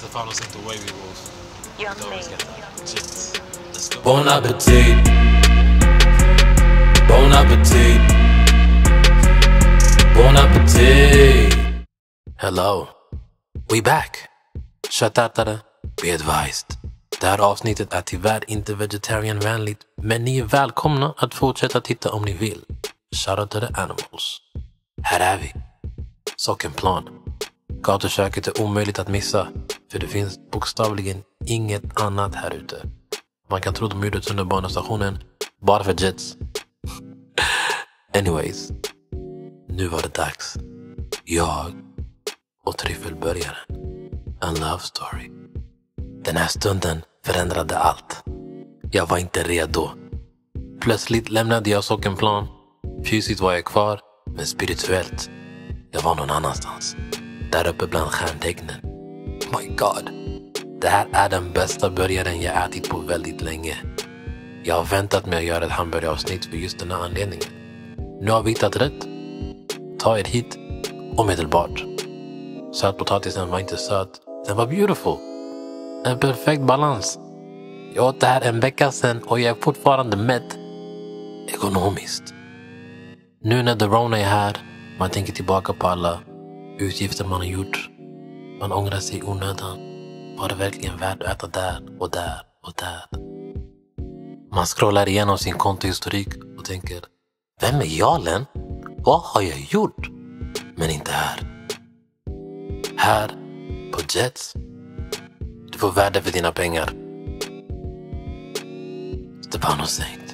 The way we. Young always get that. Shit. Let's go. Bon appetit. Bon appetit. Bon appetit. Hello. We back. Köttätare, be advised. Det här avsnittet är tyvärr inte vegetarianvänligt, men ni är välkomna att fortsätta titta om ni vill. Shoutout to the animals. Här är vi. Sockenplan. Gatuköket är omöjligt att missa, för det finns bokstavligen inget annat här ute. Man kan tro de gjorde tunnelbanestationen bara för jets. Anyways. Nu var det dags. Jag och tryffelbörjaren. En love story. Den här stunden förändrade allt. Jag var inte redo. Plötsligt lämnade jag Sockenplan. Fysiskt var jag kvar, men spirituellt. Jag var någon annanstans. Där uppe bland stjärntecknen. My God. Det här är den bästa burgaren jag ätit på väldigt länge. Jag har väntat med att göra ett hamburgeravsnitt för just den här anledningen. Nu har vi hittat rätt. Ta er hit omedelbart. Sötpotatisen var inte söt. Den var beautiful. En perfekt balans. Jag åt det här en vecka sedan och jag är fortfarande mätt. Ekonomiskt. Nu när the Rona är här, man tänker tillbaka på alla utgifter man har gjort. Man ångrar sig i onödan. Var det verkligen värt att äta där och där och där? Man scrollar igenom sin kontohistorik och tänker, vem är jalen? Vad har jag gjort? Men inte här. Här, på Jets, du får värde för dina pengar. Stefano Saint.